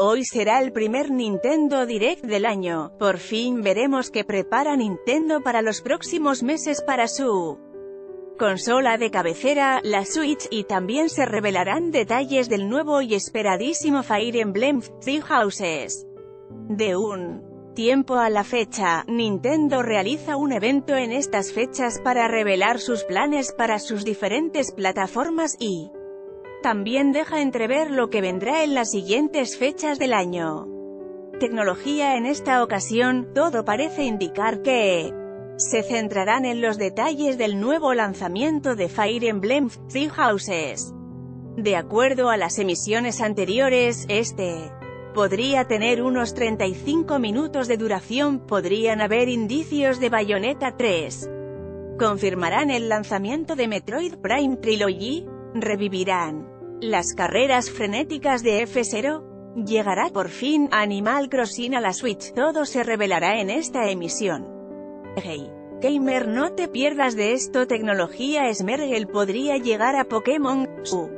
Hoy será el primer Nintendo Direct del año, por fin veremos qué prepara Nintendo para los próximos meses para su consola de cabecera, la Switch, y también se revelarán detalles del nuevo y esperadísimo Fire Emblem Three Houses. De un tiempo a la fecha, Nintendo realiza un evento en estas fechas para revelar sus planes para sus diferentes plataformas y también deja entrever lo que vendrá en las siguientes fechas del año. Tecnología En esta ocasión, todo parece indicar que se centrarán en los detalles del nuevo lanzamiento de Fire Emblem Three Houses. De acuerdo a las emisiones anteriores, este podría tener unos 35 minutos de duración, podrían haber indicios de Bayonetta 3. ¿Confirmarán el lanzamiento de Metroid Prime Trilogy? ¿Revivirán las carreras frenéticas de F0? ¿Llegará por fin Animal Crossing a la Switch? Todo se revelará en esta emisión. Hey, gamer no te pierdas de esto tecnología Smergel podría llegar a Pokémon, su